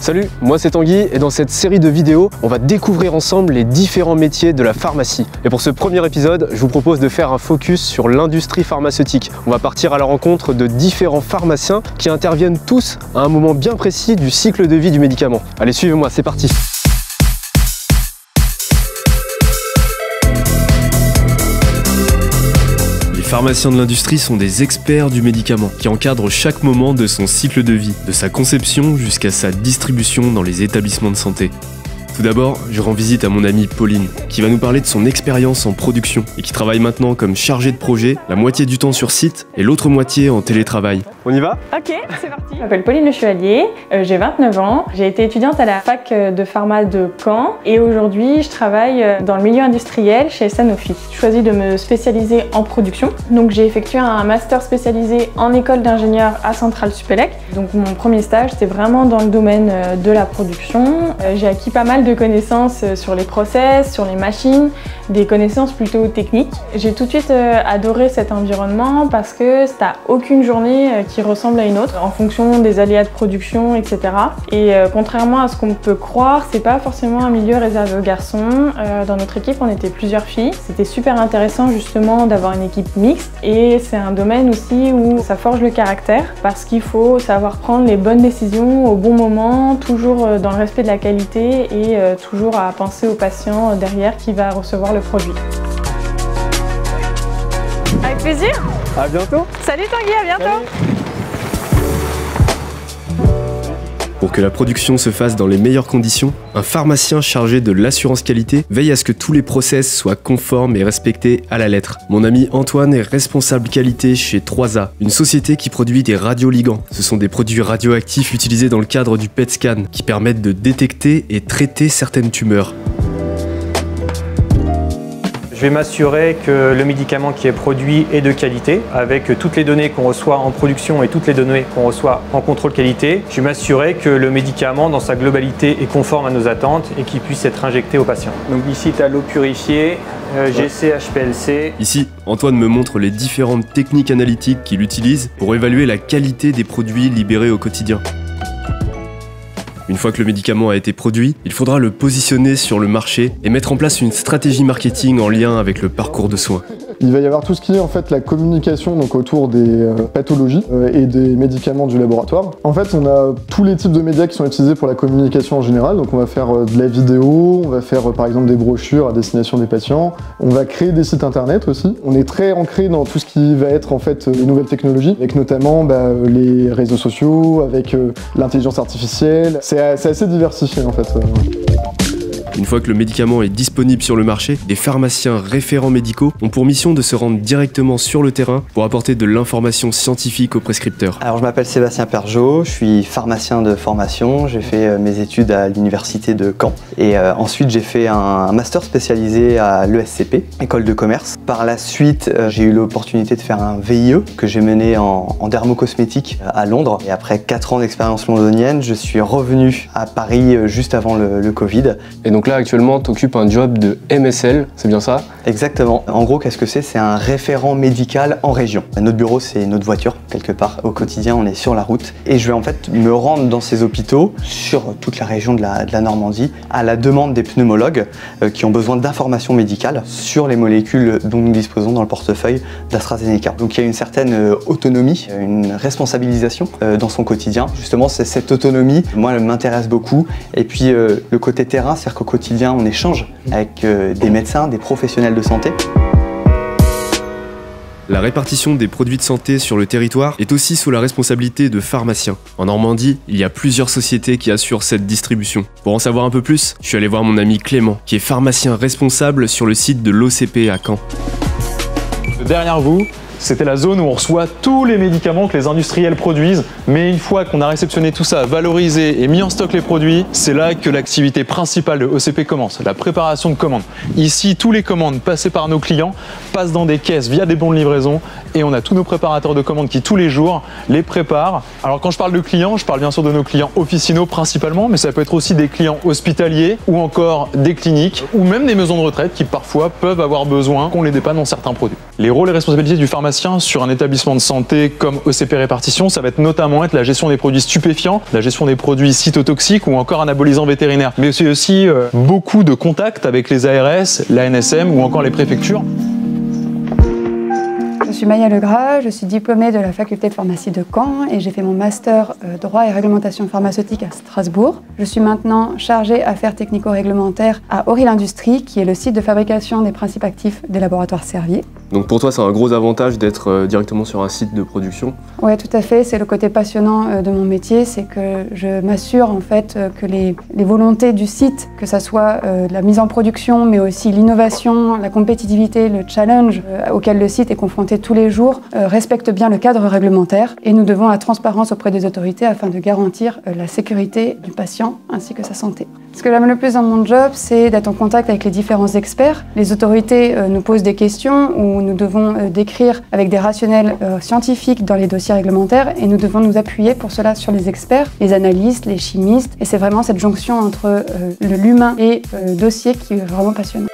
Salut, moi c'est Tanguy et dans cette série de vidéos, on va découvrir ensemble les différents métiers de la pharmacie. Et pour ce premier épisode, je vous propose de faire un focus sur l'industrie pharmaceutique. On va partir à la rencontre de différents pharmaciens qui interviennent tous à un moment bien précis du cycle de vie du médicament. Allez, suivez-moi, c'est parti. Pharmaciens de l'industrie sont des experts du médicament qui encadrent chaque moment de son cycle de vie, de sa conception jusqu'à sa distribution dans les établissements de santé. Tout d'abord, je rends visite à mon amie Pauline, qui va nous parler de son expérience en production et qui travaille maintenant comme chargée de projet, la moitié du temps sur site et l'autre moitié en télétravail. On y va? Ok, c'est parti. Je m'appelle Pauline Le Chevalier, euh, j'ai 29 ans, j'ai été étudiante à la fac euh, de pharma de Caen et aujourd'hui je travaille euh, dans le milieu industriel chez Sanofi. J'ai choisi de me spécialiser en production, donc j'ai effectué un master spécialisé en école d'ingénieur à Centrale Supélec. Donc mon premier stage c'était vraiment dans le domaine de la production. J'ai acquis pas mal de connaissances sur les process, sur les machines, des connaissances plutôt techniques. J'ai tout de suite adoré cet environnement parce que t'as aucune journée qui ressemble à une autre en fonction des aléas de production, etc. Et euh, contrairement à ce qu'on peut croire, c'est pas forcément un milieu réservé aux garçons. Euh, dans notre équipe, on était plusieurs filles. C'était super intéressant justement d'avoir une équipe mixte et c'est un domaine aussi où ça forge le caractère parce qu'il faut savoir prendre les bonnes décisions au bon moment, toujours euh, dans le respect de la qualité et toujours à penser au patient derrière qui va recevoir le produit. Avec plaisir. À bientôt. Salut Tanguy, à bientôt Pour que la production se fasse dans les meilleures conditions, un pharmacien chargé de l'assurance qualité veille à ce que tous les process soient conformes et respectés à la lettre. Mon ami Antoine est responsable qualité chez 3A, une société qui produit des radioligants. Ce sont des produits radioactifs utilisés dans le cadre du PET scan qui permettent de détecter et traiter certaines tumeurs. Je vais m'assurer que le médicament qui est produit est de qualité, avec toutes les données qu'on reçoit en production et toutes les données qu'on reçoit en contrôle qualité. Je vais m'assurer que le médicament, dans sa globalité, est conforme à nos attentes et qu'il puisse être injecté au patient. Donc ici, tu as l'eau purifiée, euh, GC, HPLC. Ici, Antoine me montre les différentes techniques analytiques qu'il utilise pour évaluer la qualité des produits libérés au quotidien. Une fois que le médicament a été produit, il faudra le positionner sur le marché et mettre en place une stratégie marketing en lien avec le parcours de soins. Il va y avoir tout ce qui est en fait la communication donc autour des euh, pathologies euh, et des médicaments du laboratoire. En fait, on a tous les types de médias qui sont utilisés pour la communication en général. Donc on va faire euh, de la vidéo, on va faire par exemple des brochures à destination des patients, on va créer des sites internet aussi. On est très ancré dans tout ce qui va être en fait les nouvelles technologies, avec notamment bah, les réseaux sociaux, avec l'intelligence artificielle. C'est assez diversifié en fait. Une fois que le médicament est disponible sur le marché, des pharmaciens référents médicaux ont pour mission de se rendre directement sur le terrain pour apporter de l'information scientifique aux prescripteurs. Alors je m'appelle Sébastien Perjot, je suis pharmacien de formation, j'ai fait euh, mes études à l'université de Caen et euh, ensuite j'ai fait un master spécialisé à l'ESCP, école de commerce. Par la suite, euh, j'ai eu l'opportunité de faire un VIE que j'ai mené en, en dermocosmétique à Londres et après 4 ans d'expérience londonienne, je suis revenu à Paris juste avant le, Covid. Actuellement tu occupes un job de MSL, c'est bien ça? Exactement. En gros, qu'est-ce que c'est? C'est un référent médical en région. Notre bureau, c'est notre voiture, quelque part. Au quotidien, on est sur la route. Et je vais en fait me rendre dans ces hôpitaux, sur toute la région de la, Normandie, à la demande des pneumologues euh, qui ont besoin d'informations médicales sur les molécules dont nous disposons dans le portefeuille d'AstraZeneca. Donc il y a une certaine euh, autonomie, une responsabilisation euh, dans son quotidien. Justement, c'est cette autonomie, moi, elle m'intéresse beaucoup. Et puis le côté terrain, c'est-à-dire qu'au quotidien, on échange avec des médecins, des professionnels de santé. La répartition des produits de santé sur le territoire est aussi sous la responsabilité de pharmaciens. En Normandie, il y a plusieurs sociétés qui assurent cette distribution. Pour en savoir un peu plus, je suis allé voir mon ami Clément, qui est pharmacien responsable sur le site de l'OCP à Caen. Derrière vous, c'était la zone où on reçoit tous les médicaments que les industriels produisent. Mais une fois qu'on a réceptionné tout ça, valorisé et mis en stock les produits, c'est là que l'activité principale de OCP commence, la préparation de commandes. Ici, tous les commandes passées par nos clients passent dans des caisses via des bons de livraison et on a tous nos préparateurs de commandes qui tous les jours les préparent. Alors quand je parle de clients, je parle bien sûr de nos clients officinaux principalement, mais ça peut être aussi des clients hospitaliers ou encore des cliniques ou même des maisons de retraite qui parfois peuvent avoir besoin qu'on les dépanne dans certains produits. Les rôles et responsabilités du pharmacien sur un établissement de santé comme ECP répartition, ça va être notamment être la gestion des produits stupéfiants, la gestion des produits cytotoxiques ou encore anabolisants vétérinaires, mais c'est aussi euh, beaucoup de contacts avec les ARS, la NSM ou encore les préfectures. Je suis Maya Legras, je suis diplômée de la faculté de pharmacie de Caen et j'ai fait mon master euh, droit et réglementation pharmaceutique à Strasbourg. Je suis maintenant chargée affaires technico-réglementaires à Auril Industries, qui est le site de fabrication des principes actifs des laboratoires Servier. Donc pour toi, c'est un gros avantage d'être euh, directement sur un site de production Oui, tout à fait. C'est le côté passionnant euh, de mon métier, c'est que je m'assure en fait euh, que les, volontés du site, que ce soit la mise en production, mais aussi l'innovation, la compétitivité, le challenge auquel le site est confronté tous les jours, respectent bien le cadre réglementaire et nous devons la transparence auprès des autorités afin de garantir la sécurité du patient ainsi que sa santé. Ce que j'aime le plus dans mon job, c'est d'être en contact avec les différents experts. Les autorités nous posent des questions ou nous devons euh, décrire avec des rationnels euh, scientifiques dans les dossiers réglementaires et nous devons nous appuyer pour cela sur les experts, les analystes, les chimistes. Et c'est vraiment cette jonction entre euh, l'humain et le dossier qui est vraiment passionnant.